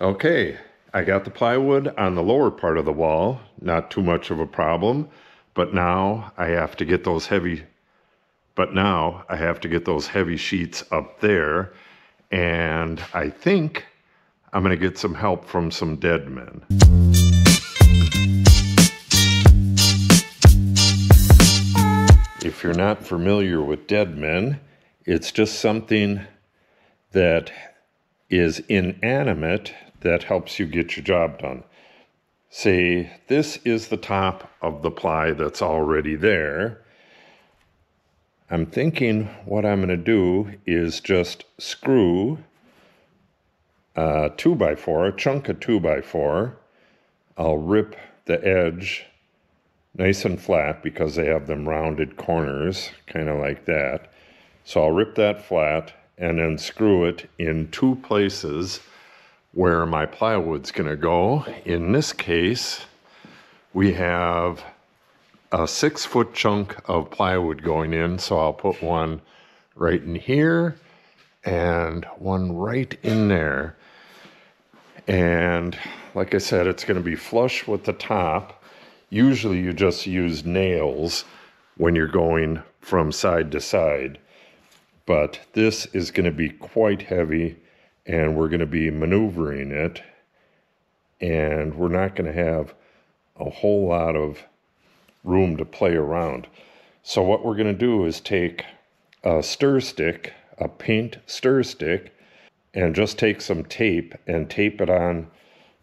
Okay, I got the plywood on the lower part of the wall, not too much of a problem, but now I have to get those heavy but now I have to get those heavy sheets up there and I think I'm going to get some help from some dead men. If you're not familiar with dead men, it's just something that is inanimate that helps you get your job done. Say, this is the top of the ply that's already there. I'm thinking what I'm going to do is just screw a 2x4, a chunk of 2x4. I'll rip the edge nice and flat because they have them rounded corners, kind of like that. So I'll rip that flat and then screw it in two places where my plywood's going to go. In this case, we have a six foot chunk of plywood going in, so I'll put one right in here and one right in there. And like I said, it's going to be flush with the top. Usually you just use nails when you're going from side to side. But this is going to be quite heavy and we're going to be maneuvering it. And we're not going to have a whole lot of room to play around. So what we're going to do is take a stir stick, a paint stir stick, and just take some tape and tape it on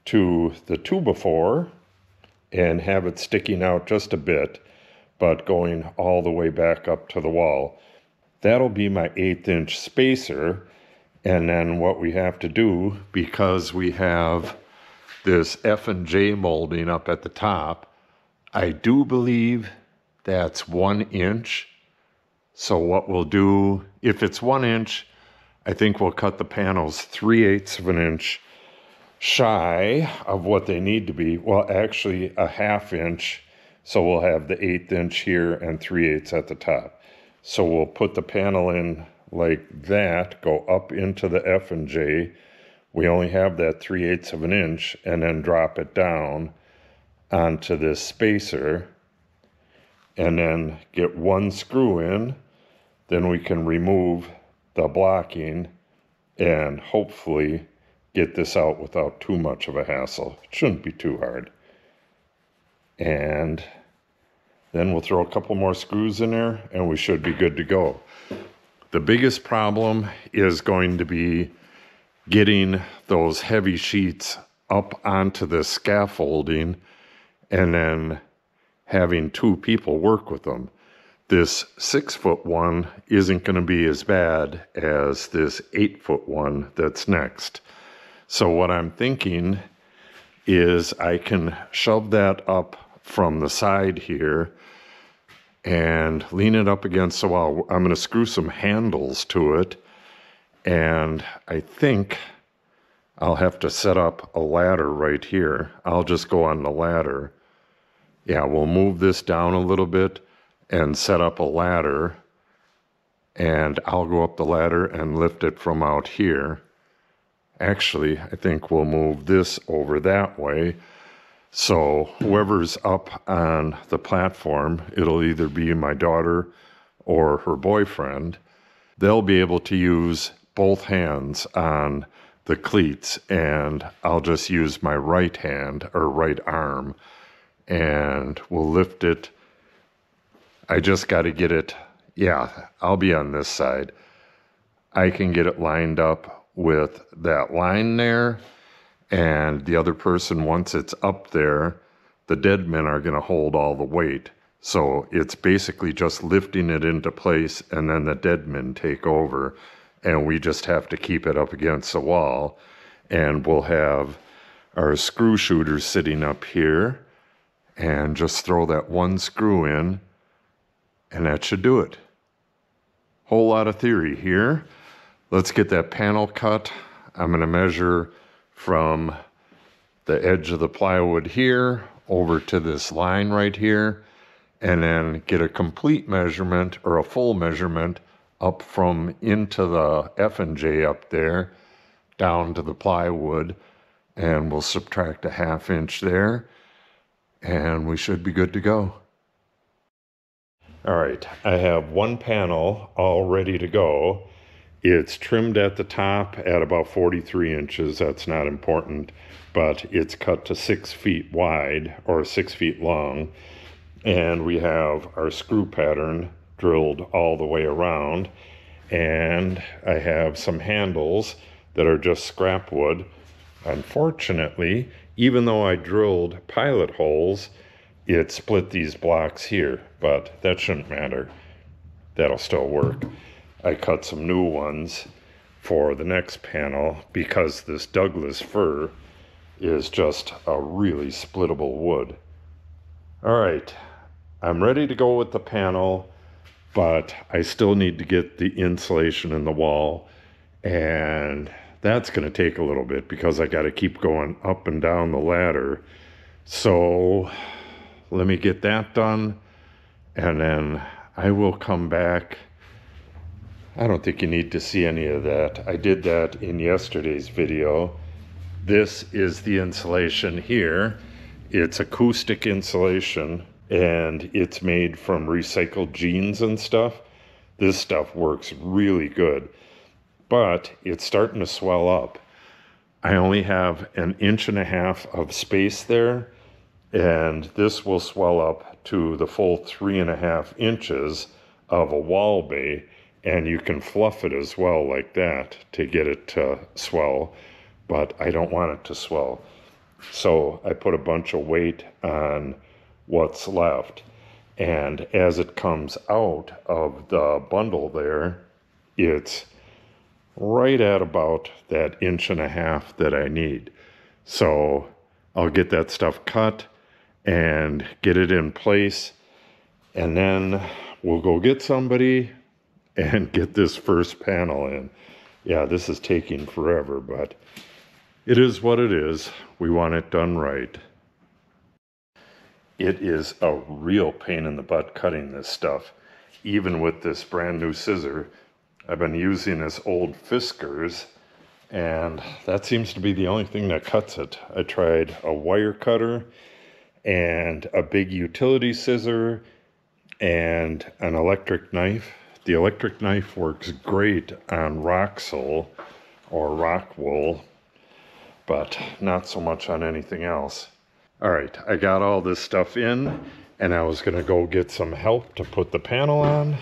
to the 2x4 and have it sticking out just a bit, but going all the way back up to the wall. That'll be my eighth inch spacer. And then what we have to do, because we have this F and J molding up at the top, I do believe that's one inch. So what we'll do, if it's one inch, I think we'll cut the panels 3 eighths of an inch shy of what they need to be. Well, actually a half inch. So we'll have the eighth inch here and 3 eighths at the top. So we'll put the panel in like that, go up into the F and J. We only have that 3 eighths of an inch and then drop it down onto this spacer and then get one screw in. Then we can remove the blocking and hopefully get this out without too much of a hassle. It shouldn't be too hard. And then we'll throw a couple more screws in there and we should be good to go. The biggest problem is going to be getting those heavy sheets up onto the scaffolding and then having two people work with them. This six foot one isn't going to be as bad as this eight foot one that's next. So, what I'm thinking is I can shove that up from the side here and lean it up against the wall. I'm going to screw some handles to it. And I think I'll have to set up a ladder right here. I'll just go on the ladder yeah, we'll move this down a little bit and set up a ladder. And I'll go up the ladder and lift it from out here. Actually, I think we'll move this over that way. So whoever's up on the platform, it'll either be my daughter or her boyfriend. They'll be able to use both hands on the cleats, and I'll just use my right hand or right arm and we'll lift it. I just got to get it. Yeah, I'll be on this side. I can get it lined up with that line there, and the other person, once it's up there, the dead men are going to hold all the weight. So it's basically just lifting it into place, and then the dead men take over, and we just have to keep it up against the wall. And we'll have our screw shooters sitting up here and just throw that one screw in, and that should do it. Whole lot of theory here. Let's get that panel cut. I'm going to measure from the edge of the plywood here over to this line right here, and then get a complete measurement or a full measurement up from into the F and J up there down to the plywood and we'll subtract a half inch there and we should be good to go. All right, I have one panel all ready to go. It's trimmed at the top at about 43 inches. That's not important, but it's cut to six feet wide or six feet long. And we have our screw pattern drilled all the way around. And I have some handles that are just scrap wood. Unfortunately, even though I drilled pilot holes, it split these blocks here, but that shouldn't matter. That'll still work. I cut some new ones for the next panel because this Douglas fir is just a really splittable wood. All right, I'm ready to go with the panel, but I still need to get the insulation in the wall and that's going to take a little bit because I got to keep going up and down the ladder. So let me get that done and then I will come back. I don't think you need to see any of that. I did that in yesterday's video. This is the insulation here. It's acoustic insulation and it's made from recycled jeans and stuff. This stuff works really good, but it's starting to swell up. I only have an inch and a half of space there and this will swell up to the full three and a half inches of a wall bay and you can fluff it as well like that to get it to swell but I don't want it to swell. So I put a bunch of weight on what's left. And as it comes out of the bundle there it's right at about that inch and a half that I need. So I'll get that stuff cut and get it in place. And then we'll go get somebody and get this first panel in. Yeah, this is taking forever, but it is what it is. We want it done right. It is a real pain in the butt cutting this stuff, even with this brand new scissor. I've been using this old Fiskars, and that seems to be the only thing that cuts it. I tried a wire cutter and a big utility scissor and an electric knife. The electric knife works great on Roxul or rock wool, but not so much on anything else. All right, I got all this stuff in and I was gonna go get some help to put the panel on.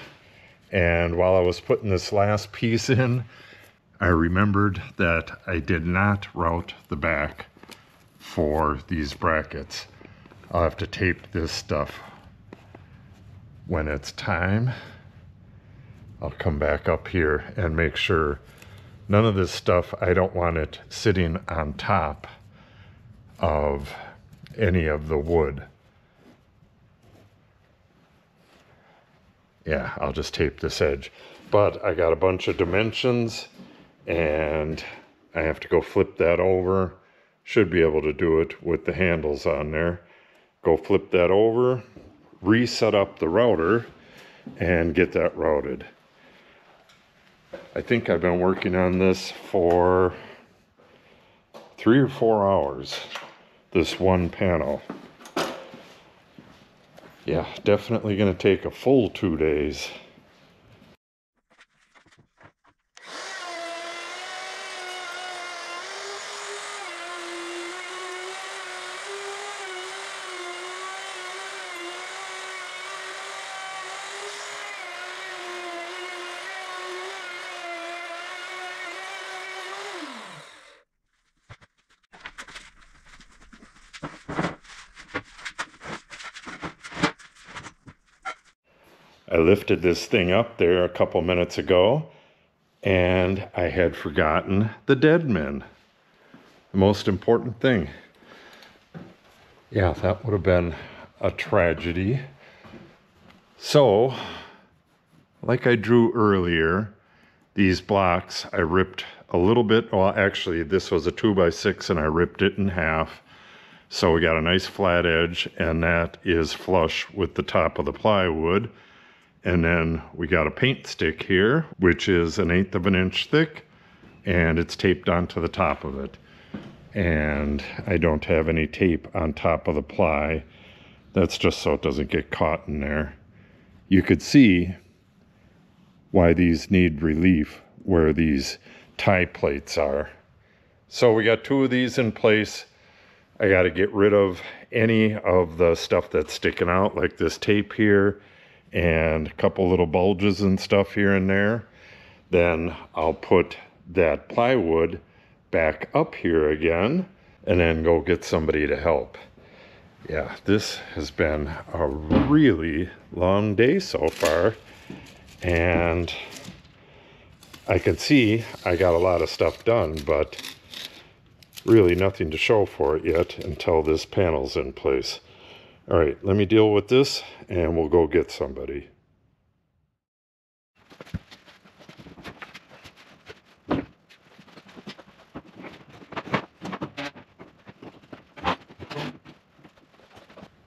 And while I was putting this last piece in, I remembered that I did not route the back for these brackets. I'll have to tape this stuff when it's time. I'll come back up here and make sure none of this stuff, I don't want it sitting on top of any of the wood. Yeah, I'll just tape this edge. But I got a bunch of dimensions and I have to go flip that over. Should be able to do it with the handles on there go flip that over, reset up the router, and get that routed. I think I've been working on this for three or four hours, this one panel. Yeah, definitely going to take a full two days. Lifted this thing up there a couple minutes ago and I had forgotten the dead men. The most important thing. Yeah, that would have been a tragedy. So, like I drew earlier, these blocks I ripped a little bit. Well, actually, this was a 2 by 6 and I ripped it in half. So we got a nice flat edge, and that is flush with the top of the plywood. And then we got a paint stick here, which is an eighth of an inch thick, and it's taped onto the top of it. and I don't have any tape on top of the ply. That's just so it doesn't get caught in there. You could see why these need relief where these tie plates are. So we got two of these in place. I got to get rid of any of the stuff that's sticking out like this tape here and a couple little bulges and stuff here and there. Then I'll put that plywood back up here again and then go get somebody to help. Yeah, this has been a really long day so far. And I can see I got a lot of stuff done, but really nothing to show for it yet until this panel's in place. All right, let me deal with this and we'll go get somebody.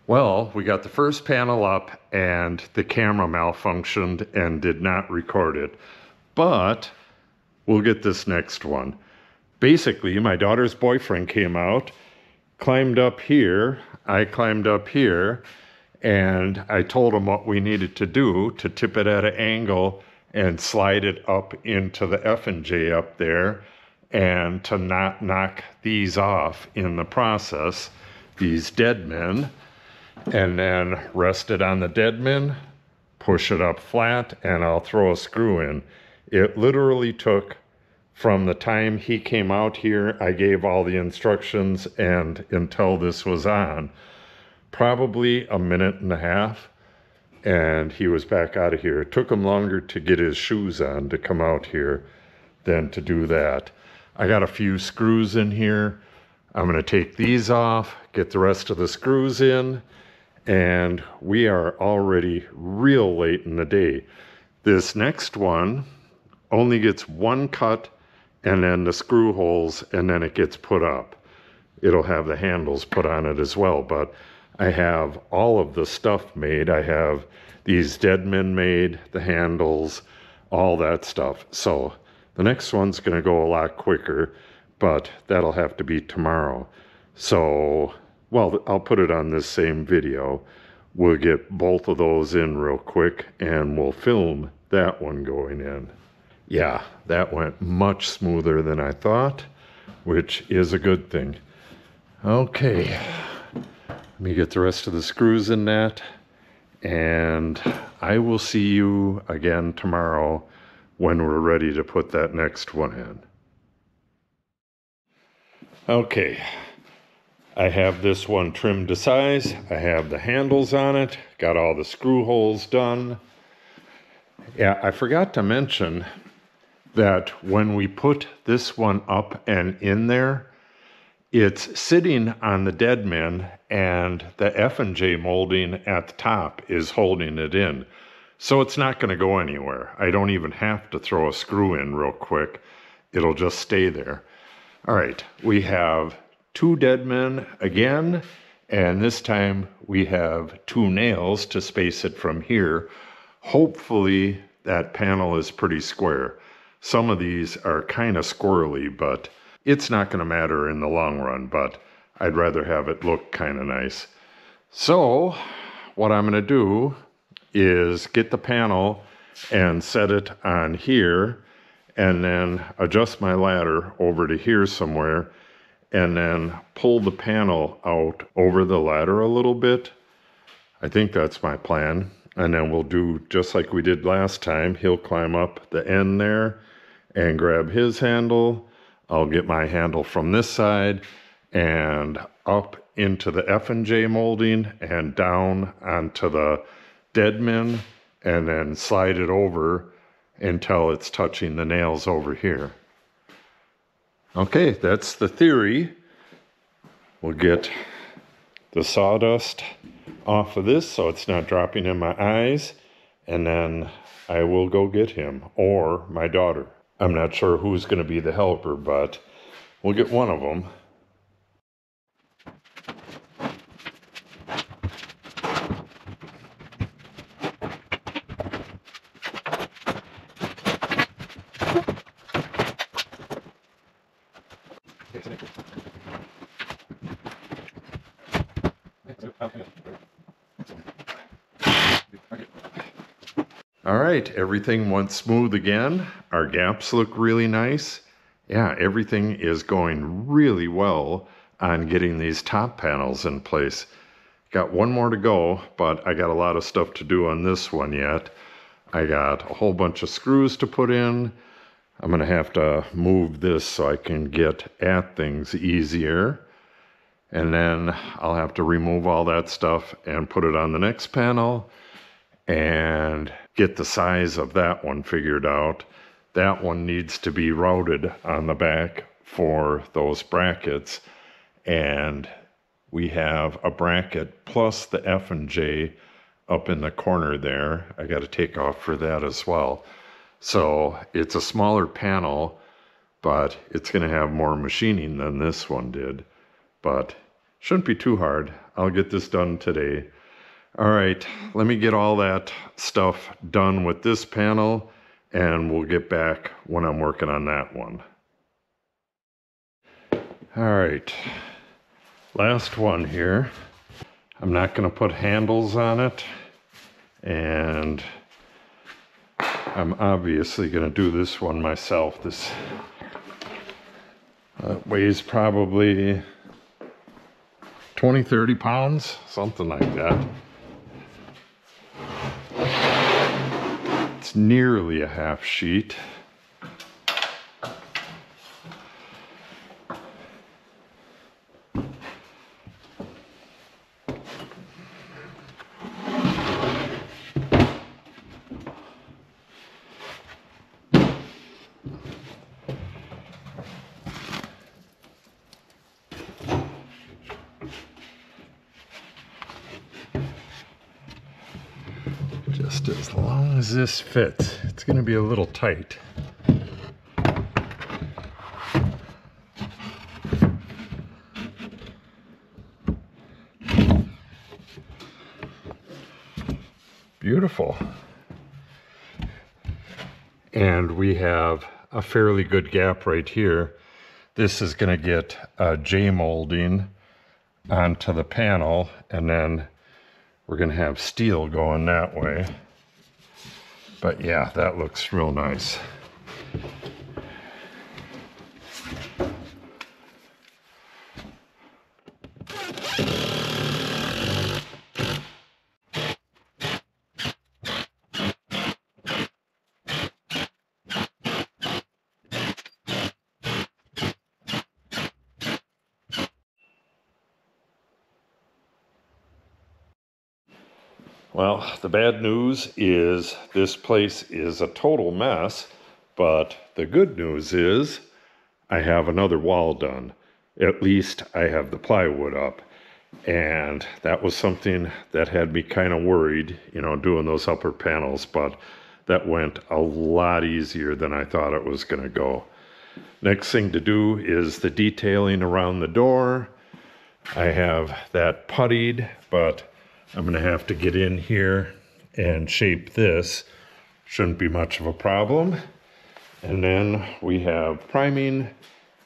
Well, we got the first panel up and the camera malfunctioned and did not record it. But we'll get this next one. Basically, my daughter's boyfriend came out, climbed up here, I climbed up here, and I told him what we needed to do to tip it at an angle and slide it up into the F and J up there and to not knock these off in the process, these dead men and then rest it on the dead men, push it up flat, and I'll throw a screw in. It literally took from the time he came out here, I gave all the instructions, and until this was on, probably a minute and a half, and he was back out of here. It took him longer to get his shoes on to come out here than to do that. I got a few screws in here. I'm going to take these off, get the rest of the screws in, and we are already real late in the day. This next one only gets one cut and then the screw holes and then it gets put up. It'll have the handles put on it as well, but I have all of the stuff made. I have these dead men made, the handles, all that stuff. So the next one's going to go a lot quicker, but that'll have to be tomorrow. So well, I'll put it on this same video. We'll get both of those in real quick and we'll film that one going in. Yeah, that went much smoother than I thought, which is a good thing. Okay, let me get the rest of the screws in that and I will see you again tomorrow when we're ready to put that next one in. Okay, I have this one trimmed to size. I have the handles on it, got all the screw holes done. Yeah, I forgot to mention that when we put this one up and in there, it's sitting on the dead men and the F and J molding at the top is holding it in. So it's not going to go anywhere. I don't even have to throw a screw in real quick. It'll just stay there. All right, we have two dead men again, and this time we have two nails to space it from here. Hopefully that panel is pretty square. Some of these are kind of squirrely, but it's not going to matter in the long run, but I'd rather have it look kind of nice. So what I'm going to do is get the panel and set it on here and then adjust my ladder over to here somewhere and then pull the panel out over the ladder a little bit. I think that's my plan. And then we'll do just like we did last time. He'll climb up the end there and grab his handle. I'll get my handle from this side and up into the F and J molding and down onto the dead men and then slide it over until it's touching the nails over here. Okay, that's the theory. We'll get the sawdust off of this so it's not dropping in my eyes, and then I will go get him or my daughter. I'm not sure who's going to be the helper, but we'll get one of them. All right, everything went smooth again. Our gaps look really nice. Yeah, everything is going really well on getting these top panels in place. Got one more to go, but I got a lot of stuff to do on this one yet. I got a whole bunch of screws to put in. I'm going to have to move this so I can get at things easier. And then I'll have to remove all that stuff and put it on the next panel and get the size of that one figured out. That one needs to be routed on the back for those brackets. And we have a bracket plus the F and J up in the corner there. I got to take off for that as well. So it's a smaller panel, but it's going to have more machining than this one did. But shouldn't be too hard. I'll get this done today. All right, let me get all that stuff done with this panel and we'll get back when I'm working on that one. All right, last one here. I'm not going to put handles on it and I'm obviously going to do this one myself. This uh, weighs probably 20, 30 pounds, something like that. Nearly a half sheet. Just as long as this fits. It's going to be a little tight. Beautiful. And we have a fairly good gap right here. This is going to get uh, a J molding onto the panel and then we're going to have steel going that way. But yeah, that looks real nice. Well, the bad news is this place is a total mess, but the good news is I have another wall done. At least I have the plywood up. And that was something that had me kind of worried, you know, doing those upper panels, but that went a lot easier than I thought it was going to go. Next thing to do is the detailing around the door. I have that puttied, but I'm going to have to get in here and shape this. Shouldn't be much of a problem. And then we have priming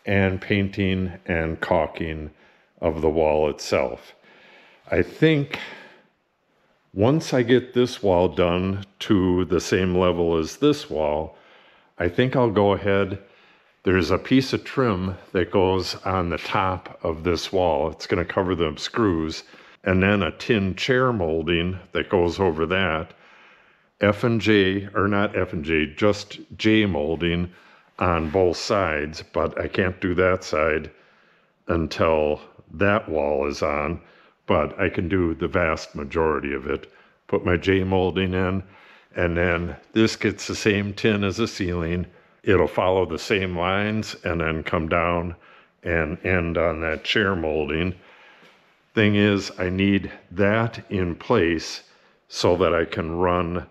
and painting and caulking of the wall itself. I think once I get this wall done to the same level as this wall, I think I'll go ahead. There's a piece of trim that goes on the top of this wall. It's going to cover the screws and then a tin chair molding that goes over that. F and J, or not F and J, just J molding on both sides, but I can't do that side until that wall is on, but I can do the vast majority of it. Put my J molding in, and then this gets the same tin as the ceiling. It'll follow the same lines and then come down and end on that chair molding. Thing is, I need that in place so that I can run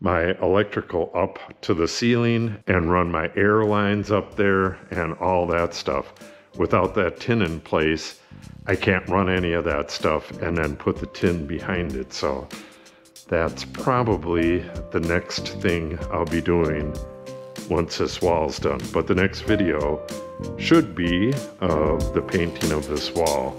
my electrical up to the ceiling and run my air lines up there and all that stuff. Without that tin in place, I can't run any of that stuff and then put the tin behind it. So that's probably the next thing I'll be doing once this wall's done. But the next video should be of the painting of this wall.